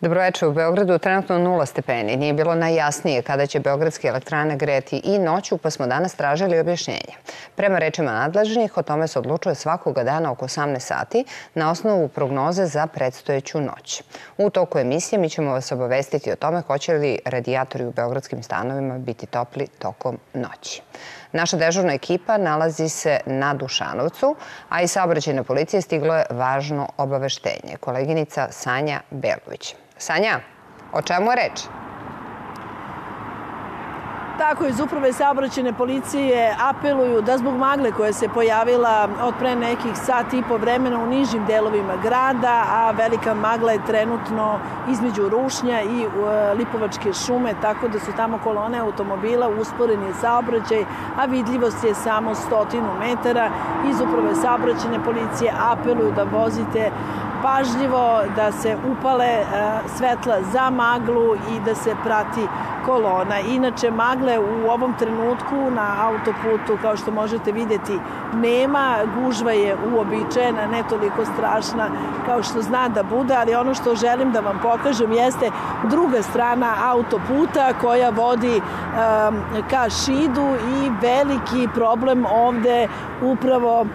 Dobroveče u Beogradu, trenutno nula stepeni. Nije bilo najjasnije kada će Beogradske elektrane greti i noću, pa smo danas tražili objašnjenje. Prema rečima nadležnih, o tome se odlučuje svakoga dana oko 18 sati na osnovu prognoze za predstojeću noć. U toku emisije mi ćemo vas obavestiti o tome hoće li radijatori u beogradskim stanovima biti topli tokom noći. Naša dežurna ekipa nalazi se na Dušanovcu, a iz saobraćajne policije stiglo je važno obaveštenje. Koleginica Sanja Belović. Sanja, o čemu je reč? Tako, iz uprave saobraćene policije apeluju da zbog magle koja se pojavila od pre nekih sat i po vremena u nižim delovima grada, a velika magla je trenutno između Rušnja i e, Lipovačke šume, tako da su tamo kolone automobila, usporen je saobraćaj, a vidljivost je samo stotinu metara. Iz uprave saobraćene policije apeluju da vozite pažljivo, da se upale e, svetla za maglu i da se prati kolona. Inače, magle u ovom trenutku na autoputu, kao što možete videti, nema. Gužva je uobičajena, ne toliko strašna kao što zna da bude, ali ono što želim da vam pokažem jeste druga strana autoputa koja vodi um, ka Šidu i veliki problem ovde upravo uh,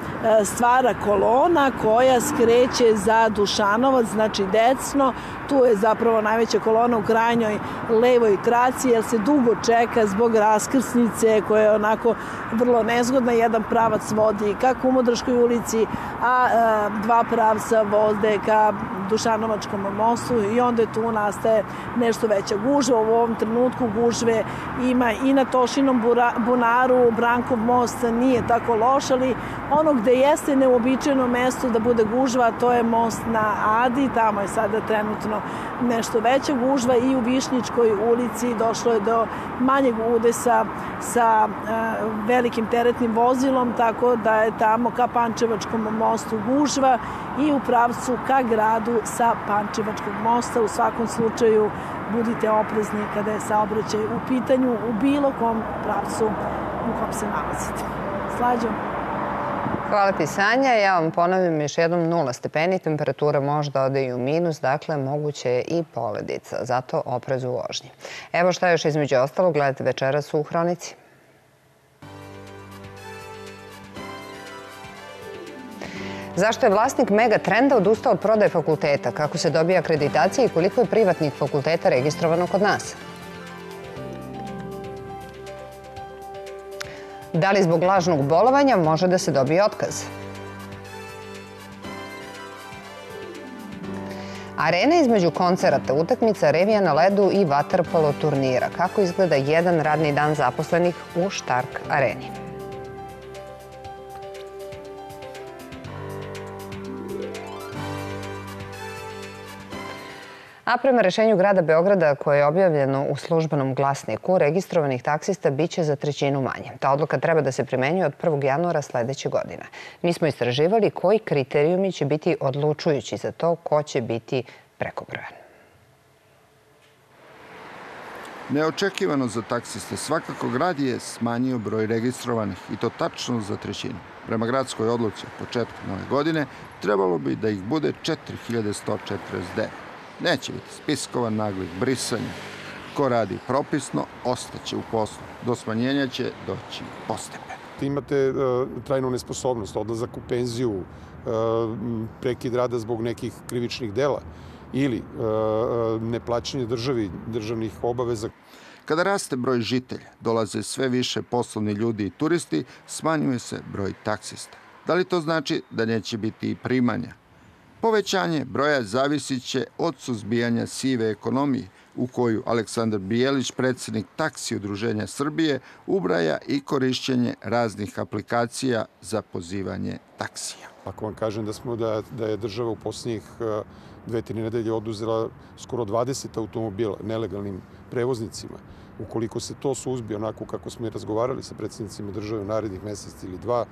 stvara kolona koja skreće za Dušanovac, znači decno. Tu je zapravo najveća kolona u krajnjoj levoj traci jer se dugo čeka zbog raskrsnice koja je onako vrlo nezgodna. Jedan pravac vodi ka Kumodraškoj ulici, a e, dva pravca vode ka Dušanovačkom mostu i onda tu nastaje nešto veća gužva. U ovom trenutku gužve ima i na Tošinom bunaru, Brankov most nije tako loš, ali ono gde jeste neobičajeno mesto da bude gužva, to je most na Adi, tamo je sada trenutno nešto veća gužva i u Višnjičkoj ulici došlo je do manjeg udesa sa uh, velikim teretnim vozilom, tako da je tamo ka Pančevačkom mostu gužva i u pravcu ka gradu sa Pančevačkog mosta. U svakom slučaju budite oprezni kada je saobraćaj u pitanju u bilo kom pravcu u kom se nalazite. Slađom. Hvala ti Sanja. Ja vam ponavim još jednom nula stepeni, temperatura možda ode i u minus, dakle moguće je i poledica, zato oprez u vožnji. Evo šta još između ostalo, gledate večeras u Hronici. Zašto je vlasnik Megatrenda odustao od prodaje fakulteta? Kako se dobija akreditacija i koliko je privatnih fakulteta registrovano kod nas? Da li zbog lažnog bolovanja može da se dobije otkaz? Arena između koncerata, utakmica, revija na ledu i vaterpolo turnira. Kako izgleda jedan radni dan zaposlenih u Štark areni? A prema rešenju grada Beograda koje je objavljeno u službenom glasniku, registrovanih taksista biće za trećinu manje. Ta odluka treba da se primenjuje od 1. januara sledeće godine. Mi smo istraživali koji kriterijumi će biti odlučujući za to ko će biti prekobrojan. Neočekivano za taksiste svakako grad je smanjio broj registrovanih i to tačno za trećinu. Prema gradskoj odluci od početka nove godine trebalo bi da ih bude 4149. Neće biti spiskova naglih brisanja. Ko radi propisno, ostaće u poslu. Do smanjenja će doći postepeno. Imate uh, trajnu nesposobnost, odlazak u penziju, uh, prekid rada zbog nekih krivičnih dela ili uh, neplaćanje državi, državnih obaveza. Kada raste broj žitelja, dolaze sve više poslovni ljudi i turisti, smanjuje se broj taksista. Da li to znači da neće biti i primanja? Povećanje broja zavisit će od suzbijanja sive ekonomije, u koju Aleksandar Bijelić, predsednik taksi udruženja Srbije, ubraja i korišćenje raznih aplikacija za pozivanje taksija. Ako vam kažem da smo da, da je država u posljednjih e, dve, tri nedelje oduzela skoro 20 automobila nelegalnim prevoznicima, ukoliko se to suzbi onako kako smo i razgovarali sa predsednicima države u narednih mesec ili dva,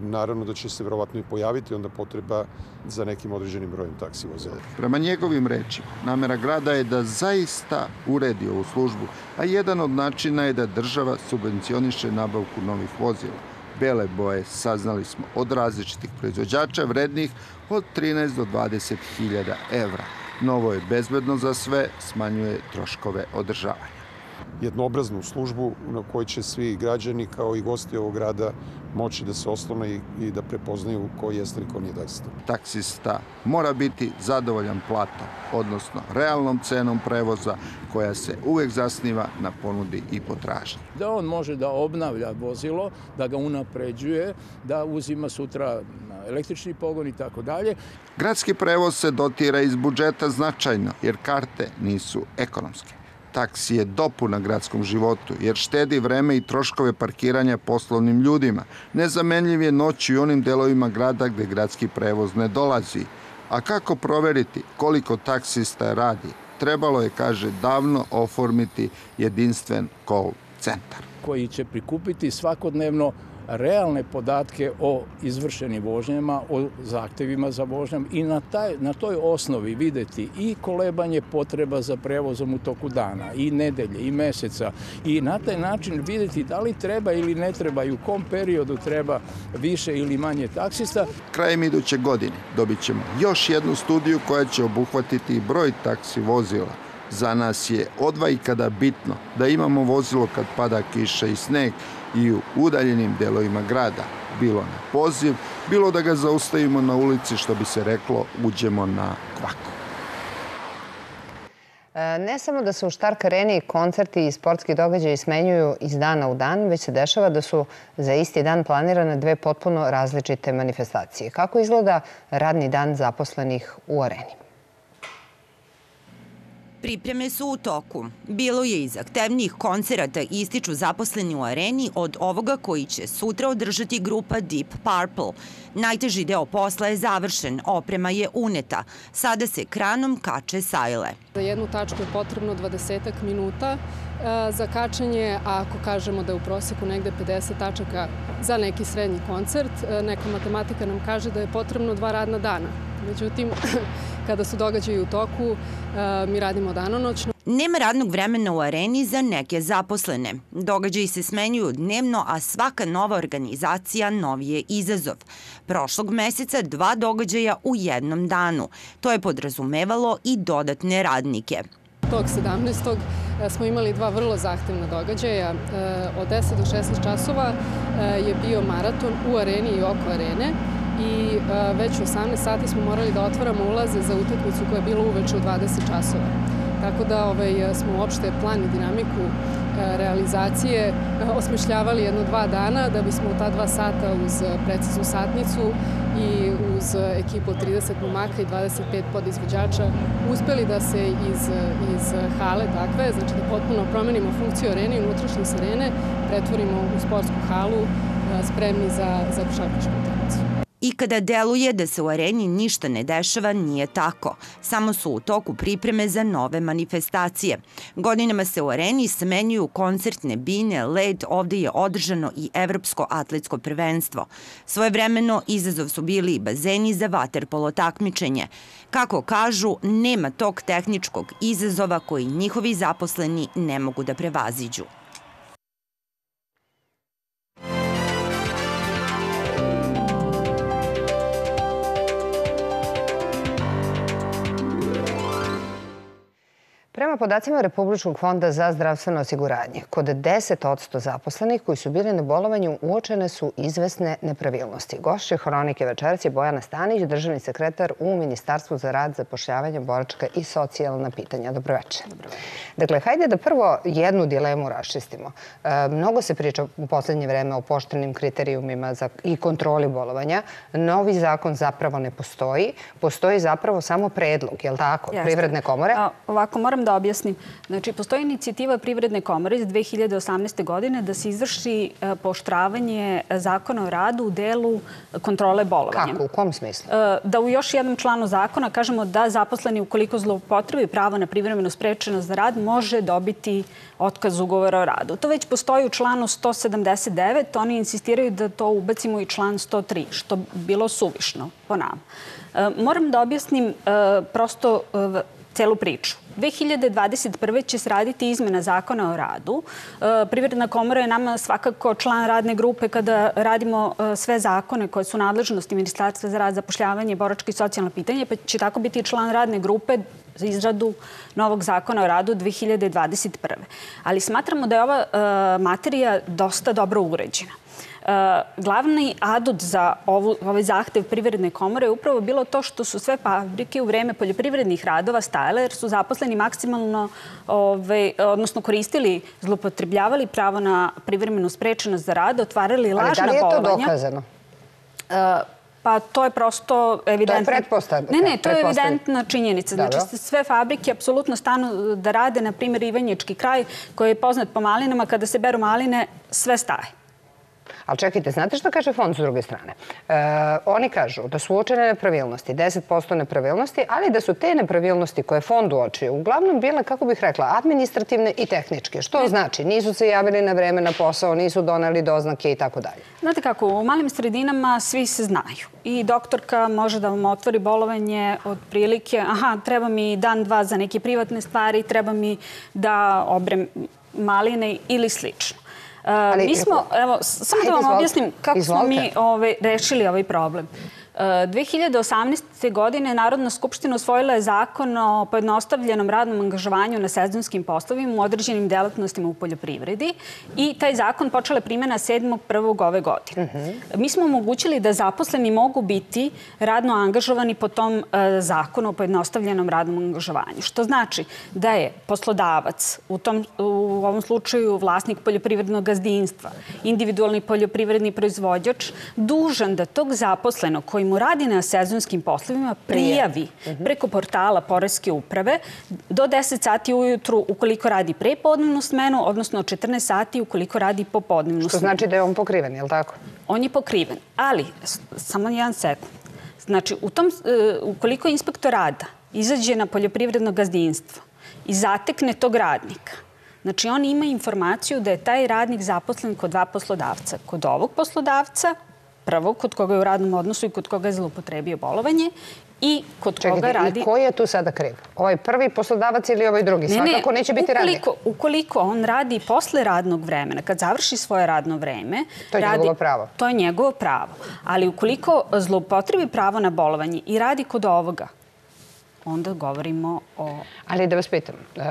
naravno da će se verovatno i pojaviti onda potreba za nekim određenim brojem taksi vozila. Prema njegovim rečima, namera grada je da zaista uredi ovu službu, a jedan od načina je da država subvencioniše nabavku novih vozila. Bele boje saznali smo od različitih proizvođača vrednih od 13 do 20 hiljada evra. Novo je bezbedno za sve, smanjuje troškove održavanja jednobraznu službu na kojoj će svi građani kao i gosti ovog grada moći da se oslone i, i da prepoznaju ko jeste i ko nije taksista. Taksista mora biti zadovoljan platom, odnosno realnom cenom prevoza koja se uvek zasniva na ponudi i potražnji. Da on može da obnavlja vozilo, da ga unapređuje, da uzima sutra električni pogon i tako dalje. Gradski prevoz se dotira iz budžeta značajno, jer karte nisu ekonomske taksi je dopuna gradskom životu, jer štedi vreme i troškove parkiranja poslovnim ljudima. Nezamenljiv je noć i onim delovima grada gde gradski prevoz ne dolazi. A kako proveriti koliko taksista radi? Trebalo je, kaže, davno oformiti jedinstven call centar. Koji će prikupiti svakodnevno realne podatke o izvršenim vožnjama, o zahtevima za vožnjam i na, taj, na toj osnovi videti i kolebanje potreba za prevozom u toku dana, i nedelje, i meseca i na taj način videti da li treba ili ne treba i u kom periodu treba više ili manje taksista. Krajem iduće godine dobit ćemo još jednu studiju koja će obuhvatiti broj taksi vozila. Za nas je odva i kada bitno da imamo vozilo kad pada kiša i sneg, i u udaljenim delovima grada, bilo na poziv, bilo da ga zaustavimo na ulici, što bi se reklo, uđemo na kvaku. E, ne samo da se u Štark areni koncerti i sportski događaji smenjuju iz dana u dan, već se dešava da su za isti dan planirane dve potpuno različite manifestacije. Kako izgleda radni dan zaposlenih u areni? Pripreme su u toku. Bilo je i zahtevnijih koncerata ističu zaposleni u areni od ovoga koji će sutra održati grupa Deep Purple. Najteži deo posla je završen, oprema je uneta. Sada se kranom kače sajle. Za jednu tačku je potrebno 20 minuta e, za kačenje, a ako kažemo da je u proseku negde 50 tačaka za neki srednji koncert, e, neka matematika nam kaže da je potrebno dva radna dana. Međutim, kada su događaji u toku, e, mi radimo danonoćno. Nema radnog vremena u areni za neke zaposlene. Događaji se smenjuju dnevno, a svaka nova organizacija novi je izazov. Prošlog meseca dva događaja u jednom danu. To je podrazumevalo i dodatne radnike. Tog 17. E, smo imali dva vrlo zahtevna događaja. E, od 10 do 16 časova je bio maraton u areni i oko arene i e, već u 18 sati smo morali da otvaramo ulaze za utakmicu koja je bila uveče u 20 časova. Tako da ovaj, smo uopšte plan i dinamiku e, realizacije e, osmišljavali jedno dva dana da bismo u ta dva sata uz preciznu satnicu i uz ekipu 30 momaka i 25 podizvođača uspeli da se iz, iz hale takve, znači da potpuno promenimo funkciju arene i unutrašnje arene, pretvorimo u sportsku halu spremni za, za košarkašku. I kada deluje da se u areni ništa ne dešava, nije tako. Samo su u toku pripreme za nove manifestacije. Godinama se u areni smenjuju koncertne bine, led, ovde je održano i Evropsko atletsko prvenstvo. Svojevremeno izazov su bili i bazeni za vaterpolo takmičenje. Kako kažu, nema tog tehničkog izazova koji njihovi zaposleni ne mogu da prevaziđu. Prema podacima Republičkog fonda za zdravstveno osiguranje, kod 10% zaposlenih koji su bili na bolovanju uočene su izvesne nepravilnosti. Gošće Hronike večerac je Bojana Stanić, državni sekretar u Ministarstvu za rad, zapošljavanje, boračka i socijalna pitanja. Dobroveče. Dobroveče. Dakle, hajde da prvo jednu dilemu raščistimo. E, mnogo se priča u poslednje vreme o poštenim kriterijumima za, i kontroli bolovanja. Novi zakon zapravo ne postoji. Postoji zapravo samo predlog, je li tako? Jeste. Privredne komore. A, ovako, moram da objasnim. Znači, postoji inicijativa Privredne komore iz 2018. godine da se izvrši e, poštravanje zakona o radu u delu kontrole bolovanja. Kako? U kom smislu? E, da u još jednom članu zakona kažemo da zaposleni ukoliko zloupotrebi pravo na privremenu sprečenost za rad može dobiti otkaz ugovora o radu. To već postoji u članu 179. Oni insistiraju da to ubacimo i član 103, što bilo suvišno po nama. E, moram da objasnim prosto celu priču. 2021. će se raditi izmena zakona o radu. E, Privredna komora je nama svakako član radne grupe kada radimo e, sve zakone koje su nadležnosti Ministarstva za rad, zapošljavanje, boračke i socijalne pitanje, pa će tako biti član radne grupe za izradu novog zakona o radu 2021. Ali smatramo da je ova uh, materija dosta dobro uređena. Glavni adut za ovu, ovaj zahtev Privredne komore je upravo bilo to što su sve fabrike u vreme poljoprivrednih radova stajale jer su zaposleni maksimalno, ove, odnosno koristili, zlopotrebljavali pravo na privremenu sprečenost za rad, otvarali lažna bolovanja. Ali da li je to dokazano? Uh, Pa to je prosto evidentno. To je pretpostavka. Ne, ne, to je evidentna činjenica. Znači, sve fabrike apsolutno stanu da rade, na primjer, Ivanjički kraj, koji je poznat po malinama, kada se beru maline, sve staje. Ali čekajte, znate što kaže fond s druge strane? E, oni kažu da su uočene nepravilnosti, 10% nepravilnosti, ali da su te nepravilnosti koje fond uočio uglavnom bile, kako bih rekla, administrativne i tehničke. Što znači? Nisu se javili na vreme na posao, nisu doneli doznake i tako dalje. Znate kako, u malim sredinama svi se znaju. I doktorka može da vam otvori bolovanje od prilike, aha, treba mi dan, dva za neke privatne stvari, treba mi da obrem maline ili slično. Ali, mi smo, evo, samo da vam objasnim kako smo mi ove, ovaj, rešili ovaj problem. 2018. godine Narodna skupština usvojila je zakon o pojednostavljenom radnom angažovanju na sezonskim poslovima u određenim delatnostima u poljoprivredi i taj zakon počela je primjena 7.1. ove godine. Uh -huh. Mi smo omogućili da zaposleni mogu biti radno angažovani po tom uh, zakonu o pojednostavljenom radnom angažovanju. Što znači da je poslodavac, u, tom, u ovom slučaju vlasnik poljoprivrednog gazdinstva, individualni poljoprivredni proizvođač, dužan da tog zaposlenog koji mu radi na sezonskim poslovima prijavi mhm. preko portala Poreske uprave do 10 sati ujutru ukoliko radi prepodnevnu smenu, odnosno 14 sati ukoliko radi popodnevnu smenu. Što znači da je on pokriven, je li tako? On je pokriven, ali samo jedan sekund. Znači, u tom, e, ukoliko inspektor rada izađe na poljoprivredno gazdinstvo i zatekne tog radnika, Znači, on ima informaciju da je taj radnik zaposlen kod dva poslodavca. Kod ovog poslodavca prvog kod koga je u radnom odnosu i kod koga je zlopotrebio bolovanje i kod Čekajte, koga radi... i ko je tu sada kriv? Ovaj prvi poslodavac ili ovaj drugi? Ne, Svakako neće biti radnik. Ukoliko on radi posle radnog vremena, kad završi svoje radno vreme... To je radi, njegovo pravo. To je njegovo pravo. Ali ukoliko zlopotrebi pravo na bolovanje i radi kod ovoga, onda govorimo o... Ali da vas pitam, uh,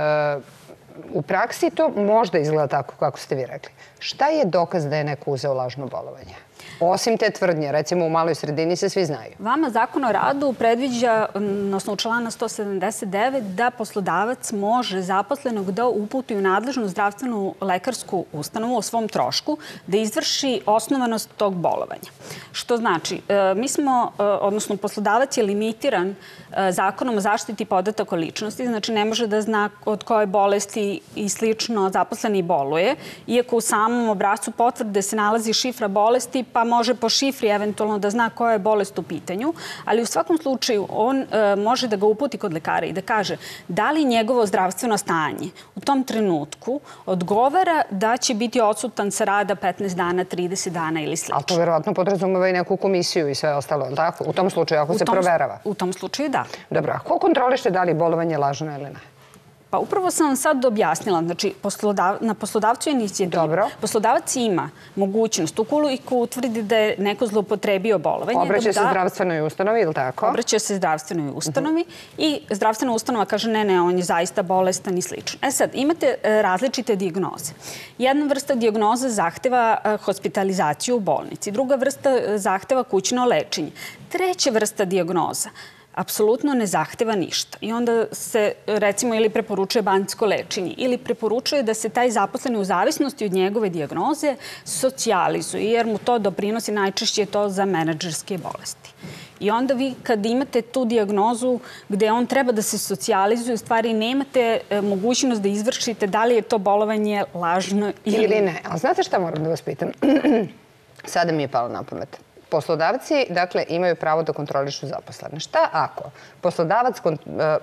u praksi to možda izgleda tako kako ste vi rekli. Šta je dokaz da je neko uzeo lažno bolovanje? Osim te tvrdnje, recimo u maloj sredini se svi znaju. Vama zakon o radu predviđa, na osnovu člana 179, da poslodavac može zaposlenog da uputi u nadležnu zdravstvenu lekarsku ustanovu o svom trošku da izvrši osnovanost tog bolovanja. Što znači, e, mi smo, e, odnosno poslodavac je limitiran e, zakonom o zaštiti podataka o ličnosti, znači ne može da zna od koje bolesti i slično zaposleni boluje, iako u samom obrazcu potvrde se nalazi šifra bolesti, pa može po šifri eventualno da zna koja je bolest u pitanju, ali u svakom slučaju on e, može da ga uputi kod lekara i da kaže da li njegovo zdravstveno stanje u tom trenutku odgovara da će biti odsutan sa rada 15 dana, 30 dana ili slično. Ali to verovatno podrazumeva i neku komisiju i sve ostalo, tako? U tom slučaju, ako u se tom, proverava? U tom slučaju, da. Dobro, a ko kontrolište da li bolovanje lažno ili ne? Pa upravo sam vam sad objasnila. Znači, poslodav, na poslodavcu je inicijativu. Dobro. Poslodavac ima mogućnost, ukoliko utvrdi da je neko zlopotrebio bolovanje... Obraća da se da, zdravstvenoj ustanovi, ili tako? Obraća se zdravstvenoj ustanovi uh -huh. i zdravstvena ustanova kaže ne, ne, on je zaista bolestan i slično. E sad, imate e, različite diagnoze. Jedna vrsta diagnoza zahteva e, hospitalizaciju u bolnici, druga vrsta e, zahteva kućno lečenje. Treća vrsta diagnoza apsolutno ne zahteva ništa. I onda se, recimo, ili preporučuje banjsko lečenje, ili preporučuje da se taj zaposleni u zavisnosti od njegove diagnoze socijalizuje, jer mu to doprinosi najčešće to za menadžerske bolesti. I onda vi kad imate tu diagnozu gde on treba da se socijalizuje, u stvari nemate e, mogućnost da izvršite da li je to bolovanje lažno ili, ili ne. Ali znate šta moram da vas pitam? Sada mi je palo na pamet. Poslodavci, dakle, imaju pravo da kontrolišu zaposlene. Šta ako poslodavac, e,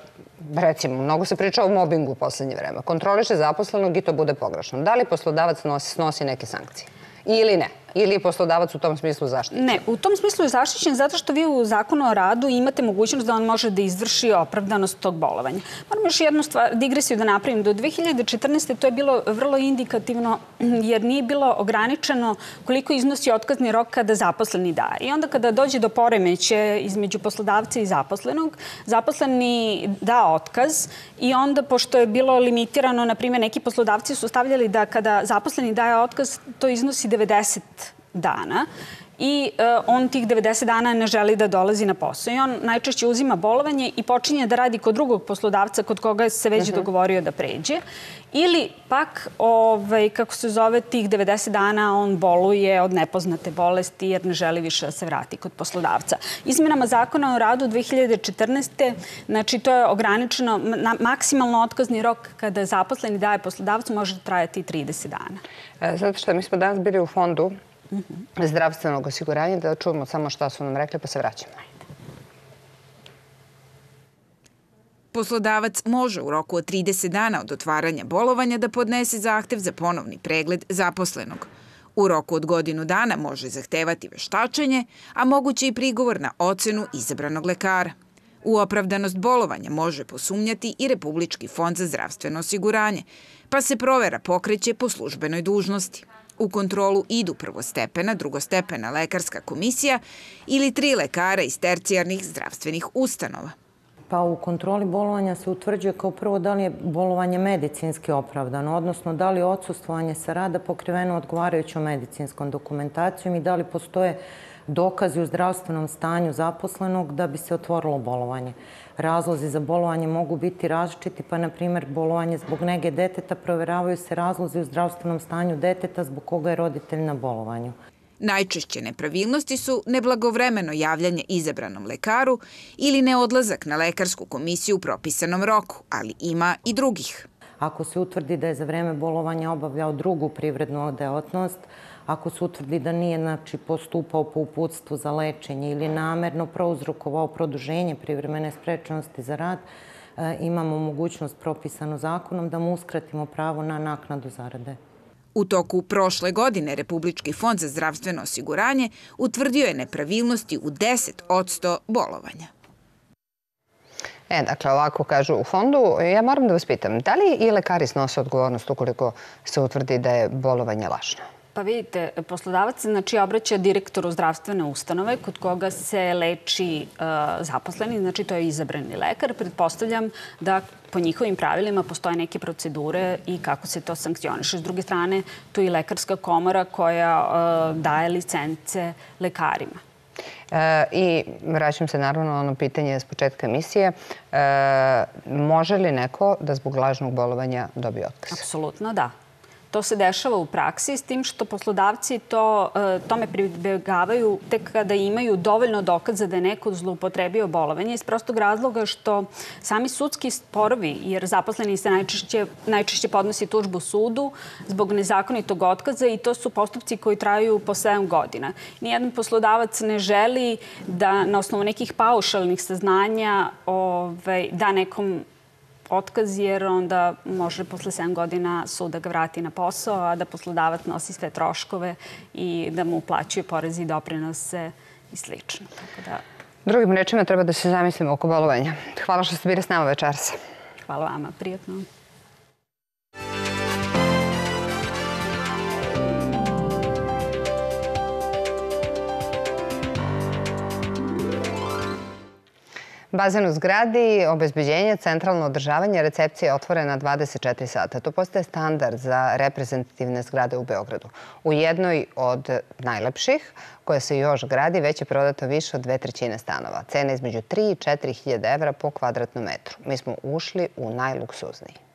recimo, mnogo se priča o mobingu u poslednje vreme, kontroliše zaposlenog i to bude pogrešno. Da li poslodavac snosi, snosi neke sankcije? Ili ne? Ili je poslodavac u tom smislu zaštićen? Ne, u tom smislu je zaštićen zato što vi u zakonu o radu imate mogućnost da on može da izvrši opravdanost tog bolovanja. Moram još jednu stvar, digresiju da napravim. Do 2014. to je bilo vrlo indikativno jer nije bilo ograničeno koliko iznosi otkazni rok kada zaposleni daje. I onda kada dođe do poremeće između poslodavca i zaposlenog, zaposleni da otkaz i onda, pošto je bilo limitirano, na primjer, neki poslodavci su stavljali da kada zaposleni daje otkaz, to iznosi 90 dana i uh, on tih 90 dana ne želi da dolazi na posao. I on najčešće uzima bolovanje i počinje da radi kod drugog poslodavca kod koga se već uh mhm. -huh. dogovorio da pređe. Ili pak, ovaj, kako se zove, tih 90 dana on boluje od nepoznate bolesti jer ne želi više da se vrati kod poslodavca. Izmenama zakona o radu 2014. znači to je ograničeno, na, maksimalno otkazni rok kada zaposleni daje poslodavcu može trajati 30 dana. E, zato što mi smo danas bili u fondu zdravstvenog osiguranja, da čujemo samo šta su nam rekli, pa se vraćamo. Poslodavac može u roku od 30 dana od otvaranja bolovanja da podnese zahtev za ponovni pregled zaposlenog. U roku od godinu dana može zahtevati veštačenje, a moguće i prigovor na ocenu izabranog lekara. U opravdanost bolovanja može posumnjati i Republički fond za zdravstveno osiguranje, pa se provera pokreće po službenoj dužnosti. U kontrolu idu prvostepena, drugostepena lekarska komisija ili tri lekara iz tercijarnih zdravstvenih ustanova. Pa u kontroli bolovanja se utvrđuje kao prvo da li je bolovanje medicinski opravdano, odnosno da li je odsustvovanje sa rada pokriveno odgovarajućom medicinskom dokumentacijom i da li postoje dokazi u zdravstvenom stanju zaposlenog da bi se otvorilo bolovanje. Razlozi za bolovanje mogu biti različiti, pa na primjer bolovanje zbog nege deteta proveravaju se razlozi u zdravstvenom stanju deteta zbog koga je roditelj na bolovanju. Najčešće nepravilnosti su neblagovremeno javljanje izabranom lekaru ili neodlazak na lekarsku komisiju u propisanom roku, ali ima i drugih. Ako se utvrdi da je za vreme bolovanja obavljao drugu privrednu delatnost, ako se utvrdi da nije znači, postupao po uputstvu za lečenje ili namerno prouzrokovao produženje privremene sprečenosti za rad, e, imamo mogućnost propisanu zakonom da mu uskratimo pravo na naknadu zarade. U toku prošle godine Republički fond za zdravstveno osiguranje utvrdio je nepravilnosti u 10 od 100 bolovanja. E, dakle, ovako kažu u fondu. Ja moram da vas pitam, da li i lekari snose odgovornost ukoliko se utvrdi da je bolovanje lažno? Pa vidite, poslodavac znači, obraća direktoru zdravstvene ustanove kod koga se leči uh, zaposleni, znači to je izabrani lekar. Pretpostavljam da po njihovim pravilima postoje neke procedure i kako se to sankcioniše. S druge strane, tu je i lekarska komora koja uh, daje licence lekarima. E, I vraćam se naravno na ono pitanje s početka emisije. E, može li neko da zbog lažnog bolovanja dobije otkaz? Apsolutno da. To se dešava u praksi s tim što poslodavci to, e, tome pribegavaju tek kada imaju dovoljno dokaza da je neko zloupotrebio bolovanje iz prostog razloga što sami sudski sporovi, jer zaposleni se najčešće, najčešće podnosi tužbu sudu zbog nezakonitog otkaza i to su postupci koji traju po 7 godina. Nijedan poslodavac ne želi da na osnovu nekih paušalnih saznanja ovaj, da nekom otkaz jer onda može posle 7 godina sud da ga vrati na posao, a da poslodavac nosi sve troškove i da mu uplaćuje porezi i doprinose i slično. Tako da... Drugim rečima treba da se zamislimo oko bolovanja. Hvala što ste bili s nama večeras. Hvala vama, prijatno. Bazen u zgradi, obezbeđenje, centralno održavanje, recepcija je otvorena 24 sata. To postaje standard za reprezentativne zgrade u Beogradu. U jednoj od najlepših, koja se još gradi, već je prodato više od dve trećine stanova. Cena između 3 i 4 hiljada evra po kvadratnom metru. Mi smo ušli u najluksuzniji.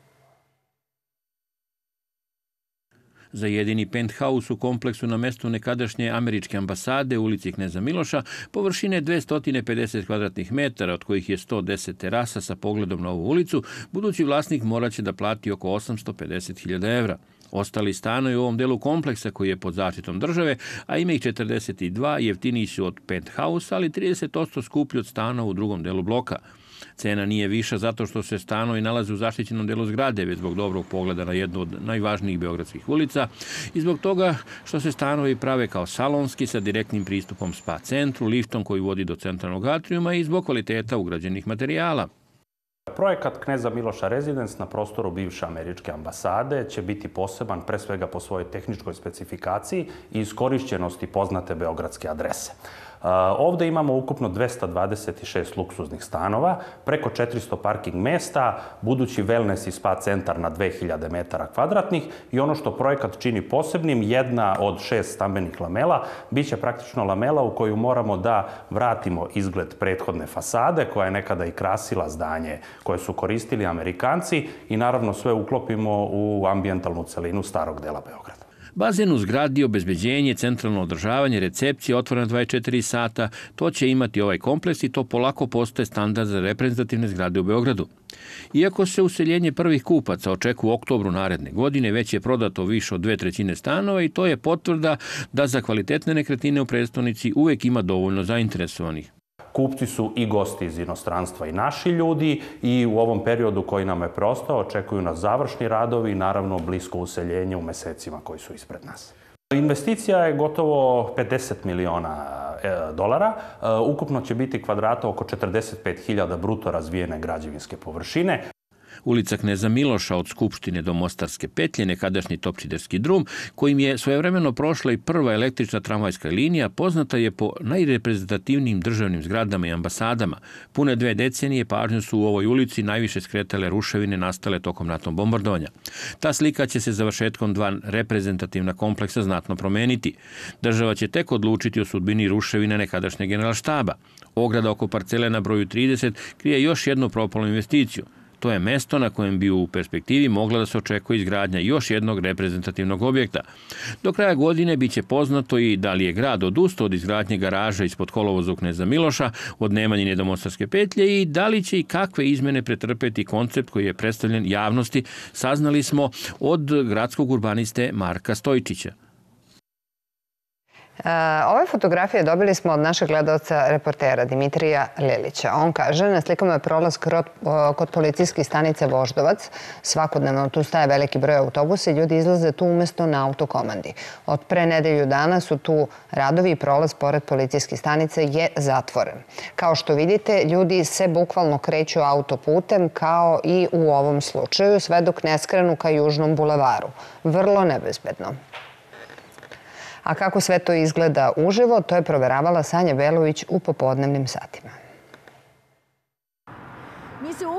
Za jedini penthouse u kompleksu na mestu nekadašnje američke ambasade u ulici Kneza Miloša površine 250 kvadratnih metara, od kojih je 110 terasa sa pogledom na ovu ulicu, budući vlasnik moraće da plati oko 850.000 evra. Ostali stanovi u ovom delu kompleksa koji je pod zaštitom države, a ima ih 42, jeftiniji su od penthouse, ali 30% skuplji od stana u drugom delu bloka. Cena nije viša zato što se stanovi nalaze u zaštićenom delu zgrade, već zbog dobrog pogleda na jednu od najvažnijih beogradskih ulica i zbog toga što se stanovi prave kao salonski sa direktnim pristupom spa centru, liftom koji vodi do centralnog atrijuma i zbog kvaliteta ugrađenih materijala. Projekat Kneza Miloša Residence na prostoru bivše američke ambasade će biti poseban pre svega po svojoj tehničkoj specifikaciji i iskorišćenosti poznate beogradske adrese. Ovde imamo ukupno 226 luksuznih stanova, preko 400 parking mesta, budući wellness i spa centar na 2000 metara kvadratnih i ono što projekat čini posebnim, jedna od šest stambenih lamela, biće praktično lamela u koju moramo da vratimo izgled prethodne fasade, koja je nekada i krasila zdanje koje su koristili Amerikanci i naravno sve uklopimo u ambijentalnu celinu starog dela Beograda. Bazen u zgradi, obezbeđenje, centralno održavanje, recepcija otvorena 24 sata, to će imati ovaj kompleks i to polako postaje standard za reprezentativne zgrade u Beogradu. Iako se useljenje prvih kupaca očekuje u oktobru naredne godine, već je prodato više od dve trećine stanova i to je potvrda da za kvalitetne nekretnine u predstavnici uvek ima dovoljno zainteresovanih. Kupci su i gosti iz inostranstva i naši ljudi i u ovom periodu koji nam je prostao očekuju nas završni radovi i naravno blisko useljenje u mesecima koji su ispred nas. Investicija je gotovo 50 miliona e, dolara. E, ukupno će biti kvadrata oko 45.000 bruto razvijene građevinske površine. Ulica Kneza Miloša od Skupštine do Mostarske petlje, nekadašnji Topčiderski drum, kojim je svojevremeno prošla i prva električna tramvajska linija, poznata je po najreprezentativnijim državnim zgradama i ambasadama. Pune dve decenije pažnju su u ovoj ulici najviše skretale ruševine nastale tokom ratnog bombardovanja. Ta slika će se završetkom dva reprezentativna kompleksa znatno promeniti. Država će tek odlučiti o sudbini ruševine nekadašnje generalštaba. Ograda oko parcele na broju 30 krije još jednu propalnu investiciju – To je mesto na kojem bi u perspektivi mogla da se očekuje izgradnja još jednog reprezentativnog objekta. Do kraja godine biće poznato i da li je grad odustao od izgradnje garaža ispod kolovoza Kneza Miloša, od Nemanjine do Mostarske petlje i da li će i kakve izmene pretrpeti koncept koji je predstavljen javnosti, saznali smo od gradskog urbaniste Marka Stojčića. E, ove fotografije dobili smo od našeg gledalca reportera Dimitrija Lilića. On kaže, na slikama je prolaz kod policijske stanice Voždovac. Svakodnevno tu staje veliki broj autobusa i ljudi izlaze tu umesto na autokomandi. Od pre nedelju dana su tu radovi i prolaz pored policijske stanice je zatvoren. Kao što vidite, ljudi se bukvalno kreću autoputem kao i u ovom slučaju, sve dok ne skrenu ka Južnom bulevaru. Vrlo nebezbedno. A kako sve to izgleda uživo, to je proveravala Sanja Belović u popodnevnim satima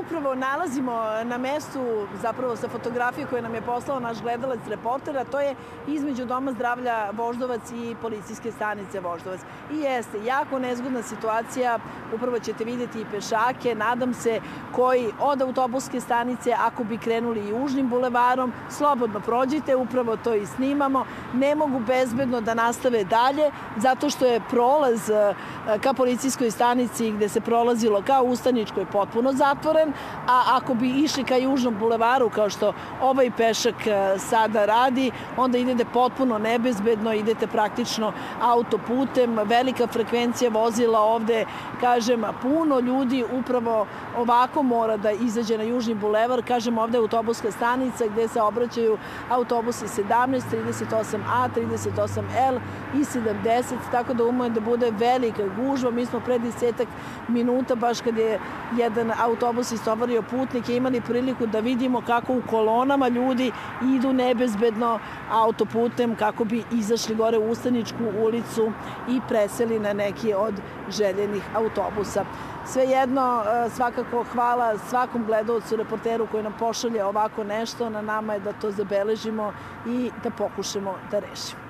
upravo nalazimo na mestu, zapravo sa fotografije koje nam je poslao naš gledalac reportera, to je između Doma zdravlja Voždovac i policijske stanice Voždovac. I jeste, jako nezgodna situacija, upravo ćete vidjeti i pešake, nadam se, koji od autobuske stanice, ako bi krenuli južnim bulevarom, slobodno prođite, upravo to i snimamo, ne mogu bezbedno da nastave dalje, zato što je prolaz eh, ka policijskoj stanici gde se prolazilo kao ustaničkoj potpuno zatvoren, a ako bi išli ka Južnom bulevaru, kao što ovaj pešak e, sada radi, onda idete potpuno nebezbedno, idete praktično autoputem, velika frekvencija vozila ovde, kažem, puno ljudi upravo ovako mora da izađe na Južni bulevar, kažem, ovde je autobuska stanica gde se obraćaju autobusi 17, 38A, 38L i 70, tako da umoje da bude velika gužva. Mi smo pred desetak minuta, baš kad je jedan autobus autobus istovario putnike, imali priliku da vidimo kako u kolonama ljudi idu nebezbedno autoputem kako bi izašli gore u Ustaničku ulicu i preseli na neki od željenih autobusa. Svejedno, e, svakako hvala svakom gledalcu, reporteru koji nam pošalje ovako nešto. Na nama je da to zabeležimo i da pokušamo da rešimo.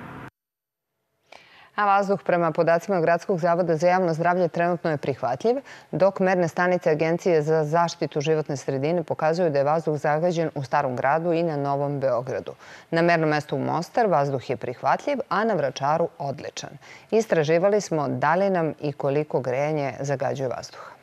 A vazduh prema podacima Gradskog zavoda za javno zdravlje trenutno je prihvatljiv, dok merne stanice Agencije za zaštitu životne sredine pokazuju da je vazduh zagađen u Starom gradu i na Novom Beogradu. Na mernom mestu u Mostar vazduh je prihvatljiv, a na Vračaru odličan. Istraživali smo da li nam i koliko grejanje zagađuje vazduh.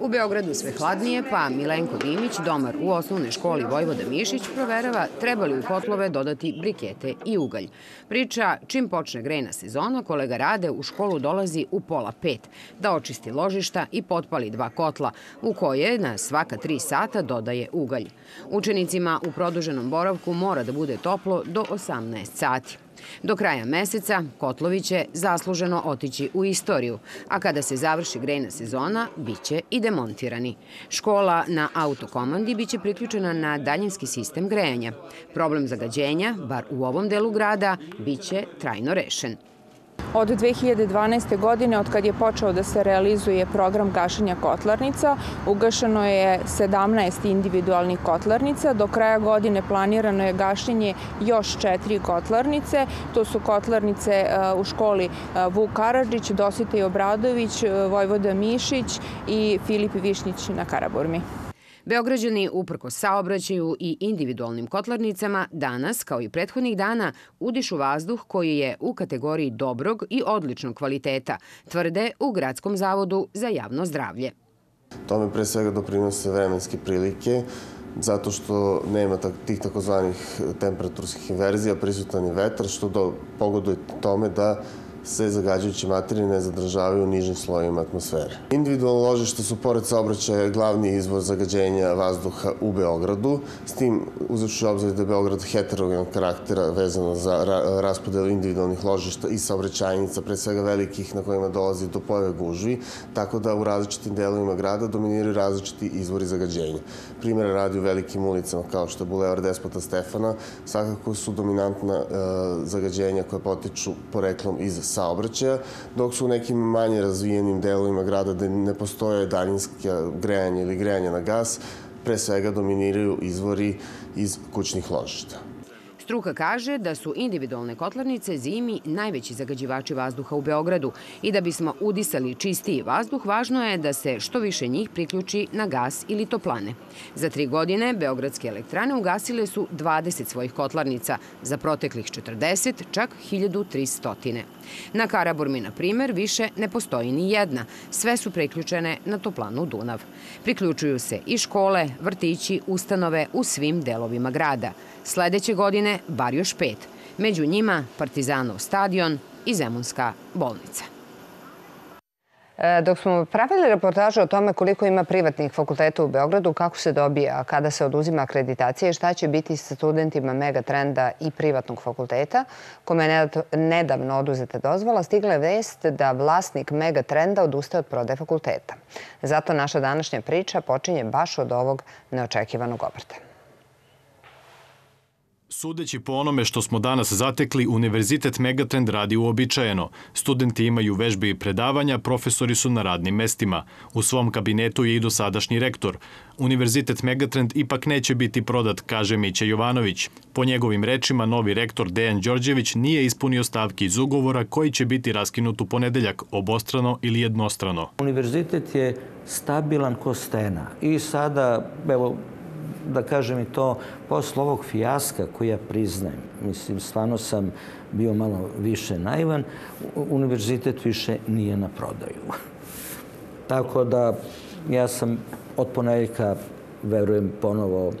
U Beogradu sve hladnije, pa Milenko Dimić, domar u osnovnoj školi Vojvoda Mišić, proverava treba li u kotlove dodati brikete i ugalj. Priča, čim počne grejna sezona, kolega Rade u školu dolazi u pola pet, da očisti ložišta i potpali dva kotla, u koje na svaka tri sata dodaje ugalj. Učenicima u produženom boravku mora da bude toplo do 18 sati. Do kraja meseca kotlovi će zasluženo otići u istoriju, a kada se završi grejna sezona, biće i demontirani. Škola na autokomandi biće priključena na daljinski sistem grejanja. Problem zagađenja, bar u ovom delu grada, biće trajno rešen. Od 2012. godine, od kad je počeo da se realizuje program gašenja kotlarnica, ugašeno je 17 individualnih kotlarnica. Do kraja godine planirano je gašenje još četiri kotlarnice. To su kotlarnice e, u školi e, Vuk Karadžić, Dositej Obradović, e, Vojvoda Mišić i Filip Višnjić na Karaburmi. Beograđani, uprko saobraćaju i individualnim kotlarnicama, danas, kao i prethodnih dana, udišu vazduh koji je u kategoriji dobrog i odličnog kvaliteta, tvrde u Gradskom zavodu za javno zdravlje. Tome pre svega doprinose vremenske prilike, zato što nema tih takozvanih temperaturskih inverzija, prisutan je vetar, što pogoduje tome da se zagađujuće materije ne zadržavaju u nižim slojima atmosfere. Individualno ložište su pored saobraćaja glavni izvor zagađenja vazduha u Beogradu, s tim uzavši obzir da je Beograd heterogenog karaktera vezano za ra raspodelu individualnih ložišta i saobraćajnica, pre svega velikih na kojima dolazi do pojave gužvi, tako da u različitim delovima grada dominiraju različiti izvori zagađenja. Primjera radi u velikim ulicama kao što je Bulevar Despota Stefana, svakako su dominantna e, zagađenja koje potiču poreklom iz saobraćaja, dok su u nekim manje razvijenim delovima grada gde ne postoje daljinske grejanje ili grejanje na gas, pre svega dominiraju izvori iz kućnih ložišta. Struka kaže da su individualne kotlarnice zimi najveći zagađivači vazduha u Beogradu i da bismo udisali čistiji vazduh, važno je da se što više njih priključi na gas ili toplane. Za tri godine Beogradske elektrane ugasile su 20 svojih kotlarnica, za proteklih 40 čak 1300. Na Karaburmi, na primer, više ne postoji ni jedna. Sve su priključene na toplanu Dunav. Priključuju se i škole, vrtići, ustanove u svim delovima grada. Sledeće godine bar još pet. Među njima Partizanov stadion i Zemunska bolnica. E, dok smo pravili reportažu o tome koliko ima privatnih fakulteta u Beogradu, kako se dobija, kada se oduzima akreditacija i šta će biti sa studentima Megatrenda i privatnog fakulteta, kome je nedavno oduzete dozvola, stigla je vest da vlasnik Megatrenda odustaje od prodaje fakulteta. Zato naša današnja priča počinje baš od ovog neočekivanog obrta. Sudeći po onome što smo danas zatekli, Univerzitet Megatrend radi uobičajeno. Studenti imaju vežbe i predavanja, profesori su na radnim mestima. U svom kabinetu je i dosadašnji rektor. Univerzitet Megatrend ipak neće biti prodat, kaže Mića Jovanović. Po njegovim rečima, novi rektor Dejan Đorđević nije ispunio stavki iz ugovora koji će biti raskinut u ponedeljak, obostrano ili jednostrano. Univerzitet je stabilan ko stena i sada, evo, da kažem i to, posle ovog fijaska koji ja priznajem, mislim, stvarno sam bio malo više naivan, univerzitet više nije na prodaju. Tako da ja sam od ponedeljka, verujem, ponovo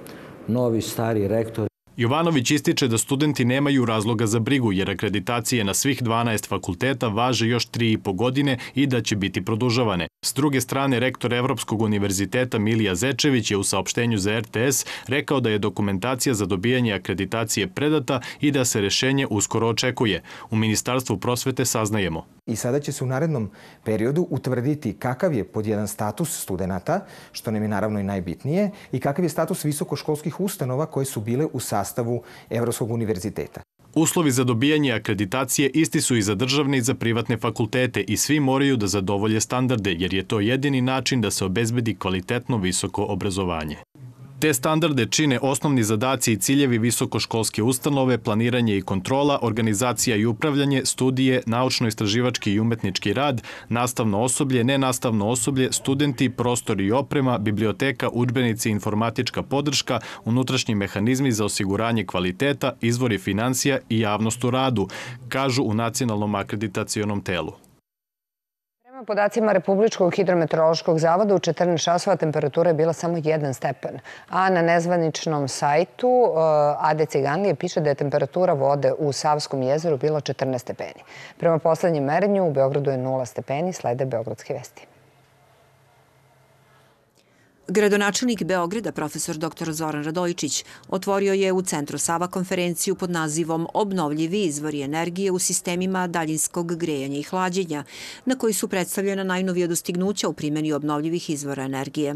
novi, stari rektor. Jovanović ističe da studenti nemaju razloga za brigu jer akreditacije na svih 12 fakulteta važe još 3,5 godine i da će biti produžavane. S druge strane, rektor Evropskog univerziteta Milija Zečević je u saopštenju za RTS rekao da je dokumentacija za dobijanje akreditacije predata i da se rešenje uskoro očekuje. U Ministarstvu prosvete saznajemo. I sada će se u narednom periodu utvrditi kakav je pod jedan status studenta, što nam je naravno i najbitnije, i kakav je status visokoškolskih ustanova koje su bile u sastavu Evropskog univerziteta. Uslovi za dobijanje akreditacije isti su i za državne i za privatne fakultete i svi moraju da zadovolje standarde, jer je to jedini način da se obezbedi kvalitetno visoko obrazovanje. Te standarde čine osnovni zadaci i ciljevi visokoškolske ustanove, planiranje i kontrola, organizacija i upravljanje, studije, naučno-istraživački i umetnički rad, nastavno osoblje, nenastavno osoblje, studenti, prostori i oprema, biblioteka, učbenici, informatička podrška, unutrašnji mehanizmi za osiguranje kvaliteta, izvori financija i javnost u radu, kažu u Nacionalnom akreditacijonom telu Prema podacima Republičkog hidrometeorološkog zavoda u 14 časova temperatura je bila samo 1 stepen, a na nezvaničnom sajtu uh, AD Ciganlije piše da je temperatura vode u Savskom jezeru bila 14 stepeni. Prema poslednjem merenju u Beogradu je 0 stepeni, slede Beogradske vesti. Gradonačelnik Beograda, profesor dr. Zoran Radojičić, otvorio je u Centru Sava konferenciju pod nazivom Obnovljivi izvori energije u sistemima daljinskog grejanja i hlađenja, na koji su predstavljena najnovija dostignuća u primjeni obnovljivih izvora energije.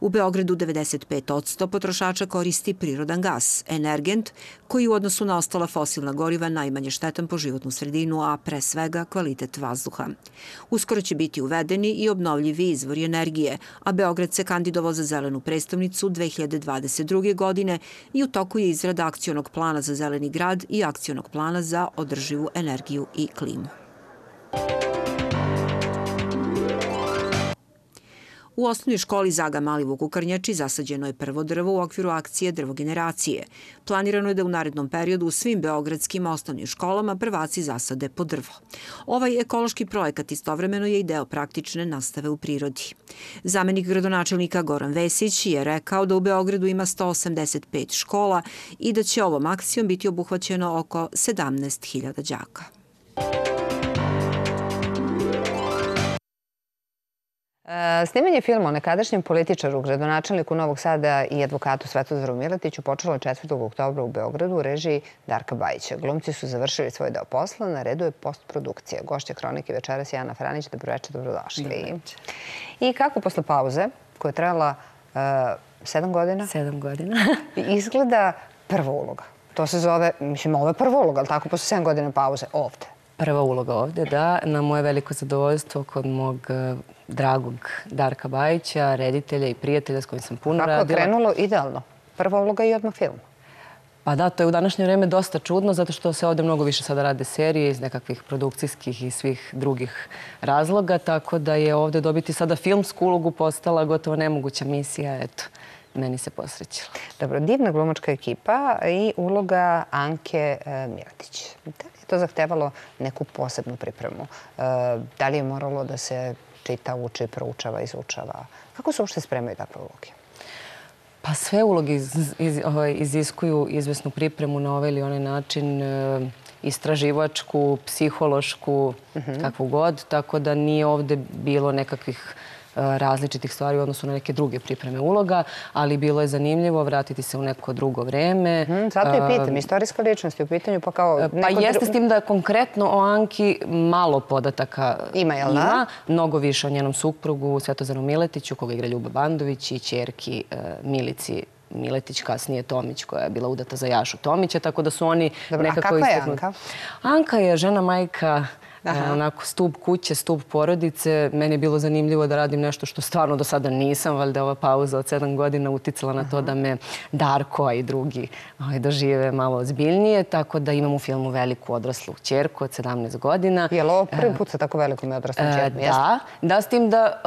U Beogradu 95% potrošača koristi prirodan gas, energent, koji u odnosu na ostala fosilna goriva najmanje štetan po životnu sredinu, a pre svega kvalitet vazduha. Uskoro će biti uvedeni i obnovljivi izvori energije, a Beograd se kandidovao za zelenu predstavnicu 2022. godine i u toku je izrada akcionog plana za zeleni grad i akcionog plana za održivu energiju i klimu. U osnovnoj školi Zaga Mali u Krnjači zasađeno je prvo drvo u okviru akcije Drvo generacije. Planirano je da u narednom periodu u svim beogradskim osnovnim školama prvaci zasade po drvo. Ovaj ekološki projekat istovremeno je i deo praktične nastave u prirodi. Zamenik gradonačelnika Goran Vesić je rekao da u Beogradu ima 185 škola i da će ovom akcijom biti obuhvaćeno oko 17.000 đaka. Snimanje filma o nekadašnjem političaru, gradonačelniku Novog Sada i advokatu Svetozaru Miletiću počelo 4. oktobra u Beogradu u režiji Darka Bajića. Glumci su završili svoj deo posla, na redu je postprodukcija. Gošća Hronike večeras Jana Franić, dobroveče, dobrodošli. I kako posle pauze, koja je trajala uh, sedam godina? Sedam godina. izgleda prva uloga. To se zove, mislim, ovo je prva uloga, ali tako posle sedam godina pauze, ovde prva uloga ovde, da, na moje veliko zadovoljstvo kod mog uh, dragog Darka Bajića, reditelja i prijatelja s kojim sam puno radila. Kako krenulo idealno? Prva uloga i odmah film. Pa da, to je u današnje vreme dosta čudno, zato što se ovde mnogo više sada rade serije iz nekakvih produkcijskih i svih drugih razloga, tako da je ovde dobiti sada filmsku ulogu postala gotovo nemoguća misija, eto meni se posrećilo. Dobro, divna glumačka ekipa i uloga Anke e, Miletić. Da li je to zahtevalo neku posebnu pripremu? E, da li je moralo da se čita, uči, proučava, izučava? Kako se uopšte spremaju takve uloge? Pa sve uloge iz, iz, ovaj, iziskuju izvesnu pripremu na ovaj ili onaj način, e, istraživačku, psihološku, uh mhm. -huh. kakvu god, tako da nije ovde bilo nekakvih različitih stvari u odnosu na neke druge pripreme uloga, ali bilo je zanimljivo vratiti se u neko drugo vreme. Hmm, zato je pitam, istorijska ličnost je u pitanju, pa kao... Pa jeste s tim da konkretno o Anki malo podataka ima, jel da? Mnogo više o njenom suprugu, Svetozaru Miletiću, koga igra Ljuba Bandović i čerki Milici Miletić, kasnije Tomić, koja je bila udata za Jašu Tomića, tako da su oni Dobro, nekako... A kakva je Anka? Anka je žena majka Aha. onako stup kuće, stup porodice. Meni je bilo zanimljivo da radim nešto što stvarno do sada nisam, valjda ova pauza od sedam godina uticala na to da me Darko, a i drugi ovaj, dožive malo ozbiljnije, tako da imam u filmu veliku odraslu čerku od 17 godina. Je li ovo prvi put sa tako velikom i odraslom čerkom? Da, da s tim da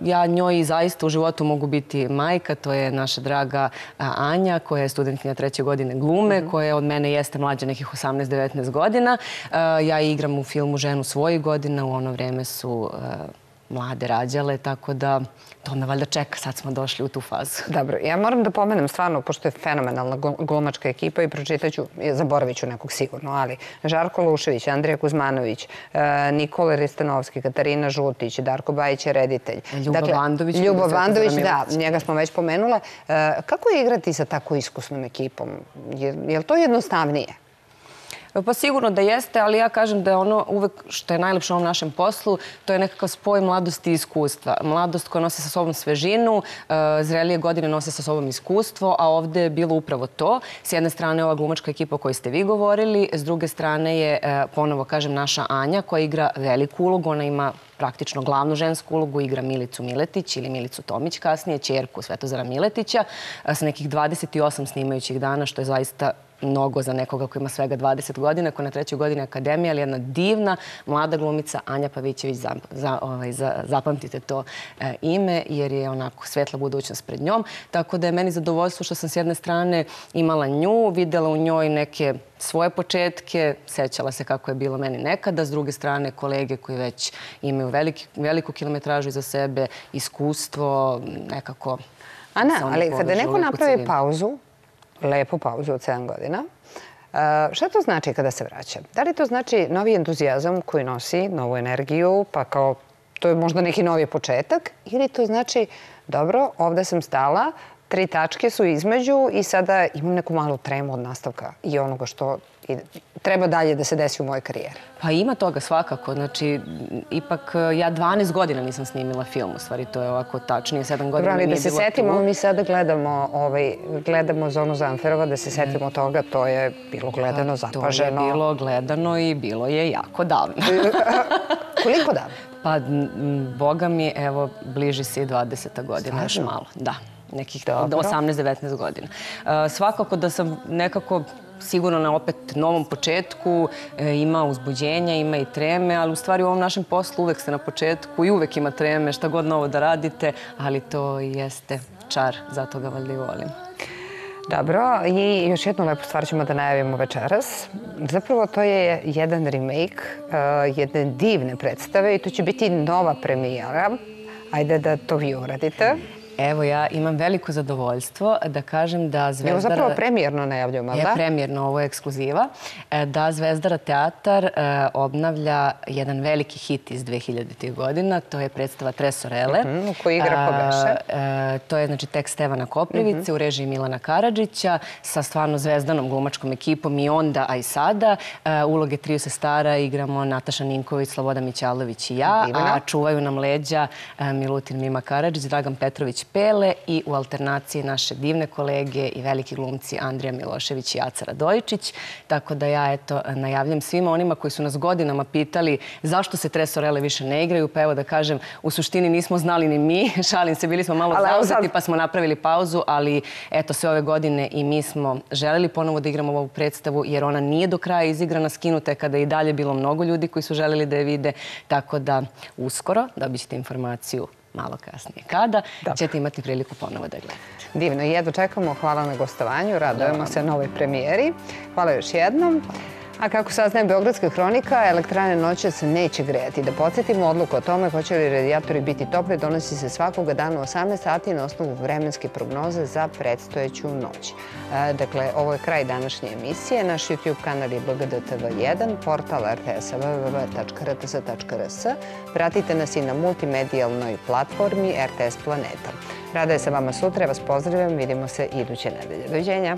ja njoj zaista u životu mogu biti majka. To je naša draga Anja koja je studentkinja treće godine glume, mm -hmm. koja od mene jeste mlađa nekih 18-19 godina. Ja igram u filmu Ženu svojih godina. U ono vreme su mlade rađale, tako da to me valjda čeka. Sad smo došli u tu fazu. Dobro, ja moram da pomenem stvarno, pošto je fenomenalna glumačka ekipa i pročitaću, zaboravit ću nekog sigurno, ali Žarko Lušević, Andrija Kuzmanović, e, Nikola Ristanovski, Katarina Žutić, Darko Bajić je reditelj. Ljubo dakle, Vandović. Ljubo Vandović, da, njega smo već pomenule. E, kako je igrati sa tako iskusnom ekipom? Je, je li to jednostavnije? Pa sigurno da jeste, ali ja kažem da je ono uvek što je najlepše u ovom našem poslu, to je nekakav spoj mladosti i iskustva. Mladost koja nosi sa sobom svežinu, e, zrelije godine nose sa sobom iskustvo, a ovde je bilo upravo to. S jedne strane ova glumačka ekipa o kojoj ste vi govorili, s druge strane je, e, ponovo kažem, naša Anja koja igra veliku ulogu. Ona ima praktično glavnu žensku ulogu, igra Milicu Miletić ili Milicu Tomić kasnije, čerku Svetozara Miletića, e, sa nekih 28 snimajućih dana, što je zaista mnogo za nekoga ko ima svega 20 godina, ko je na trećoj godini akademije, ali jedna divna mlada glumica Anja Pavićević. Za, za, ovaj, za, zapamtite to e, ime jer je onako svetla budućnost pred njom. Tako da je meni zadovoljstvo što sam s jedne strane imala nju, videla u njoj neke svoje početke, sećala se kako je bilo meni nekada, s druge strane kolege koji već imaju veliki, veliku kilometražu iza sebe, iskustvo, nekako... Ana, ali kada neko napravi pauzu, lepu pauzu od 7 godina, Šta to znači kada se vraća? Da li to znači novi entuzijazam koji nosi novu energiju, pa kao to je možda neki novi početak, ili to znači dobro, ovde sam stala, tri tačke su između i sada imam neku malu tremu od nastavka i onoga što treba dalje da se desi u mojoj karijeri? Pa ima toga svakako. Znači, ipak ja 12 godina nisam snimila film, u stvari to je ovako tačnije, 7 godina Dobro, ali da se setimo, mi sada gledamo, ovaj, gledamo Zonu Zamferova, da se setimo toga, to je bilo gledano, zapaženo. To je bilo gledano i bilo je jako davno. Koliko davno? Pa, boga mi, evo, bliži se i 20. godina, još malo. Da nekih 18-19 godina. svakako da sam nekako sigurno na opet novom početku, e, ima uzbuđenja, ima i treme, ali u stvari u ovom našem poslu uvek ste na početku i uvek ima treme, šta god novo da radite, ali to jeste čar, zato ga valjda i volim. Dobro, i još jednu lepu stvar ćemo da najavimo večeras. Zapravo to je jedan remake uh, jedne divne predstave i to će biti nova premijera. Ajde da to vi uradite. Evo, ja imam veliko zadovoljstvo da kažem da Zvezdara... Evo zapravo premijerno najavljujemo, ali da? Je premijerno, ovo je ekskluziva. E, da Zvezdara teatar e, obnavlja jedan veliki hit iz 2000. godina. To je predstava Tresorele. Uh mhm, -huh, koji igra ko beše? E, to je znači tekst Stevana Koprivice uh mhm. -huh. u režiji Milana Karadžića sa stvarno zvezdanom glumačkom ekipom i onda, a i sada. Uloge triju sestara igramo Nataša Ninković, Sloboda Mićalović i ja, a čuvaju nam leđa Milutin Mima Karadžić, Dragan Petrović Pele i u alternaciji naše divne kolege i veliki glumci Andrija Milošević i Aca Radojičić. Tako da ja eto najavljam svima onima koji su nas godinama pitali zašto se Tresorele više ne igraju. Pa evo da kažem, u suštini nismo znali ni mi. Šalim se, bili smo malo zauzeti pa smo napravili pauzu, ali eto sve ove godine i mi smo želeli ponovo da igramo ovu predstavu jer ona nije do kraja izigrana, skinuta je kada je i dalje bilo mnogo ljudi koji su želeli da je vide. Tako da uskoro dobit ćete informaciju malo kasnije. Kada Dobro. ćete imati priliku ponovo da gledate. Divno. Jedno čekamo. Hvala na gostovanju. Radujemo se novoj premijeri. Hvala još jednom. A kako saznaje Beogradska hronika, elektrane noće se neće grejati. Da podsjetimo, odluku o tome hoće li radijatori biti topli donosi se svakoga dana u 18 sati na osnovu vremenske prognoze za predstojeću noć. E, dakle, ovo je kraj današnje emisije. Naš YouTube kanal je BGDTV1, portal RTS www.rts.rs. Pratite nas i na multimedijalnoj platformi RTS Planeta. Rada je sa vama sutra, vas pozdravljam, vidimo se iduće nedelje. Doviđenja!